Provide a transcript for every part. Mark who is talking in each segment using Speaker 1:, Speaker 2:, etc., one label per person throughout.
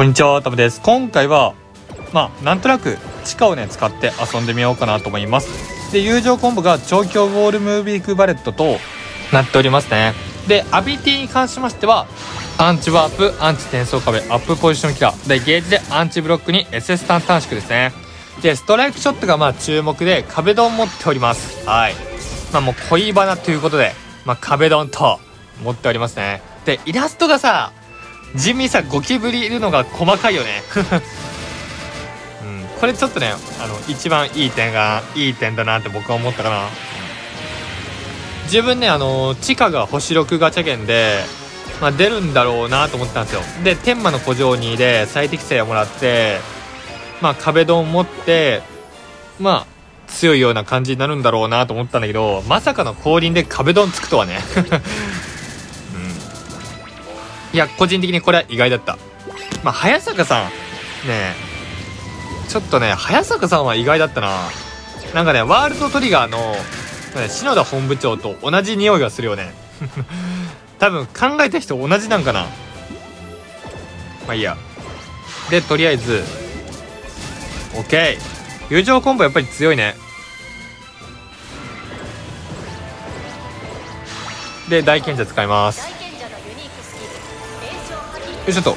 Speaker 1: こんにちは、タブです。今回は、まあ、なんとなく千花をね、使って遊んでみようかなと思います。で、友情コンボが超強ウォールムービングバレットとなっておりますね。で、アビリティに関しましては、アンチワープ、アンチ転送壁、アップポジションキラー。で、ゲージでアンチブロックに SS タン短縮ですね。で、ストライクショットがまあ注目で、壁ドン持っております。はい。まあもう恋バナということで、まあ壁ドンと持っておりますね。で、イラストがさ、地味さゴキブリいるのが細かいよね。うん。これちょっとねあの一番いい点がいい点だなって僕は思ったかな。自分ねあの地下が星6ガチャ券で、まあ、出るんだろうなと思ってたんですよ。で天満の古城2で最適性をもらってまあ壁ドン持ってまあ強いような感じになるんだろうなと思ったんだけどまさかの降臨で壁ドンつくとはね。いや、個人的にこれは意外だった。まあ、早坂さん、ねちょっとね、早坂さんは意外だったな。なんかね、ワールドトリガーの、ね、篠田本部長と同じ匂いがするよね。多分考えた人同じなんかな。まあいいや。で、とりあえず、OK。友情コンボやっぱり強いね。で、大賢者使います。よいしょと。うん。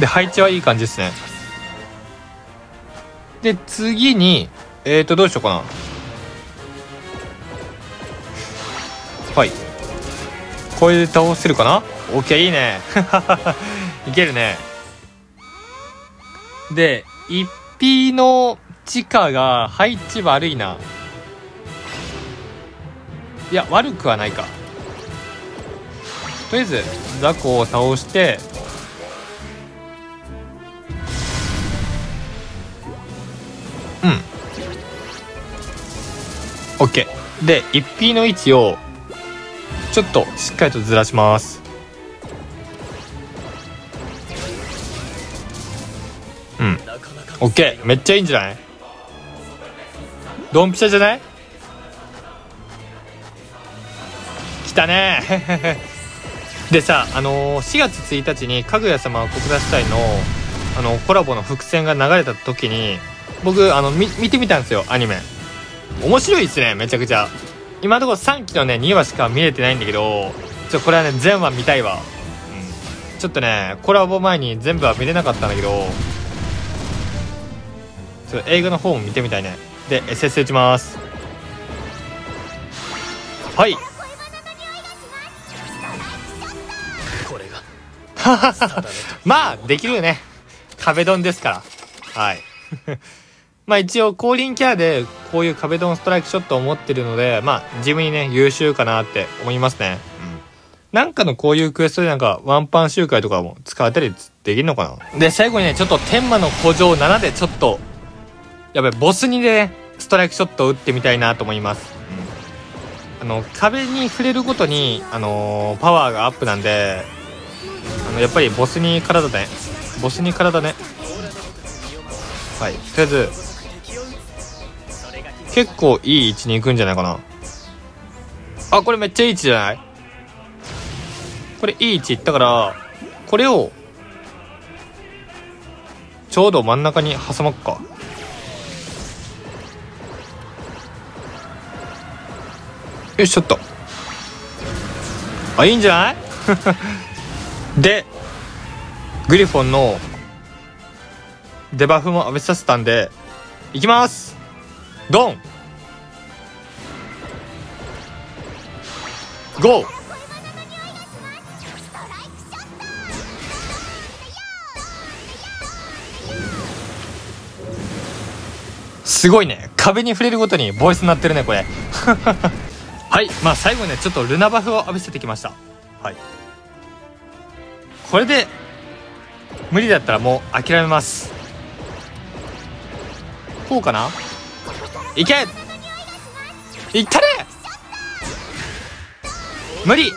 Speaker 1: で配置はいい感じですね。で次にえっ、ー、とどうしようかな。はい。これで倒せるかな ?OK いいね。いけるね。で一匹の地下が配置悪いな。いや悪くはないか。とりあえず雑魚を倒してうん。OK で 1P の位置をちょっとしっかりとずらします。うん。OK めっちゃいいんじゃない？ドンピシャじゃない？来たね。でさ、あのー、4月1日に「かぐや様は国立隊の」あのコラボの伏線が流れた時に僕あの見てみたんですよアニメ。面白いっすねめちゃくちゃ。今のところ3期のね2話しか見れてないんだけどちょこれはね全話見たいわ、うん、ちょっとねコラボ前に全部は見れなかったんだけどちょ映画の方も見てみたいね。で SS 打ちます。はい。まあ、できるよね。壁ドンですから。はい。まあ一応、降臨キャラでこういう壁ドンストライクショットを持ってるので、まあ自分にね、優秀かなって思いますね。うん。なんかのこういうクエストでなんかワンパン集会とかも使えたりできるのかなで、最後にね、ちょっと天魔の古城7でちょっと、やべ、ボスにね、ストライクショットを打ってみたいなと思います。うん。あの、壁に触れるごとに、あのー、パワーがアップなんで、あのやっぱりボスに体ねボスに体ねはい。とりあえず結構いい位置に行くんじゃないかな。あこれめっちゃいい位置じゃない？これいい位置いったからこれをちょうど真ん中に挟まっか。よしちょっと。あいいんじゃない？でグリフォンのデバフも浴びさせたんでいきます。ドン。ゴー。すごいね。壁に触れるごとにボイスになってるねこれ。はい。まあ最後ねちょっとルナバフを浴びせてきました。はい。これで無理だったらもう諦めます。こうかな？いけ！いったれ無理！